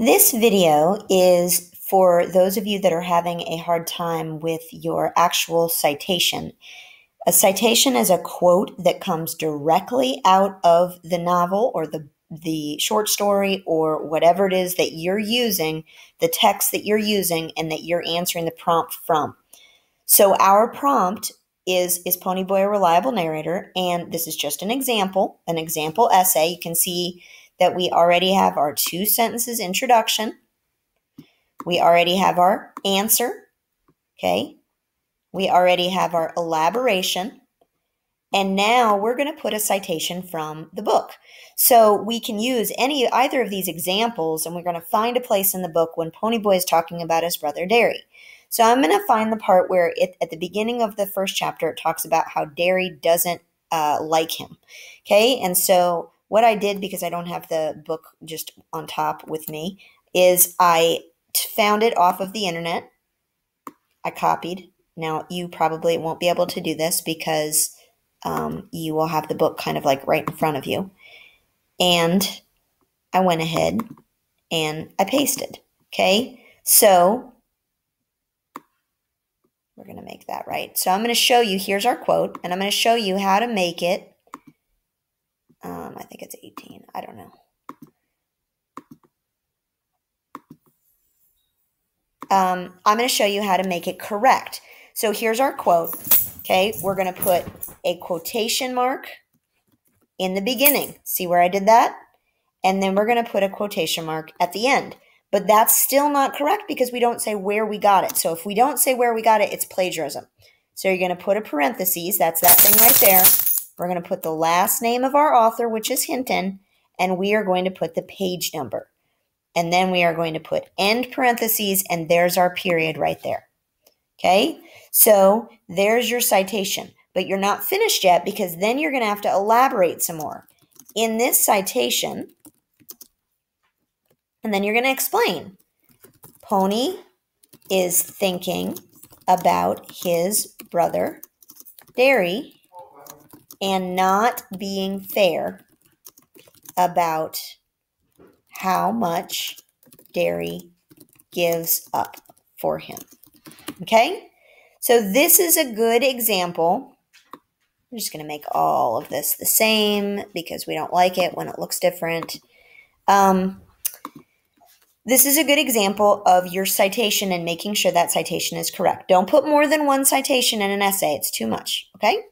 This video is for those of you that are having a hard time with your actual citation. A citation is a quote that comes directly out of the novel or the the short story or whatever it is that you're using, the text that you're using and that you're answering the prompt from. So our prompt is is Ponyboy a reliable narrator and this is just an example, an example essay. You can see that we already have our two sentences introduction. We already have our answer. Okay. We already have our elaboration. And now we're going to put a citation from the book. So we can use any either of these examples and we're going to find a place in the book when Ponyboy is talking about his brother Darry. So I'm going to find the part where it, at the beginning of the first chapter it talks about how Darry doesn't uh, like him. Okay, and so what I did, because I don't have the book just on top with me, is I found it off of the internet. I copied. Now, you probably won't be able to do this because um, you will have the book kind of like right in front of you. And I went ahead and I pasted. Okay, so we're going to make that right. So I'm going to show you, here's our quote, and I'm going to show you how to make it um, I think it's 18. I don't know. Um, I'm going to show you how to make it correct. So here's our quote. Okay, we're going to put a quotation mark in the beginning. See where I did that? And then we're going to put a quotation mark at the end. But that's still not correct because we don't say where we got it. So if we don't say where we got it, it's plagiarism. So you're going to put a parenthesis. That's that thing right there. We're going to put the last name of our author, which is Hinton, and we are going to put the page number. And then we are going to put end parentheses, and there's our period right there. Okay, so there's your citation, but you're not finished yet because then you're going to have to elaborate some more. In this citation, and then you're going to explain. Pony is thinking about his brother, Darry, and not being fair about how much Darry gives up for him. Okay? So this is a good example. I'm just going to make all of this the same because we don't like it when it looks different. Um, this is a good example of your citation and making sure that citation is correct. Don't put more than one citation in an essay. It's too much, okay?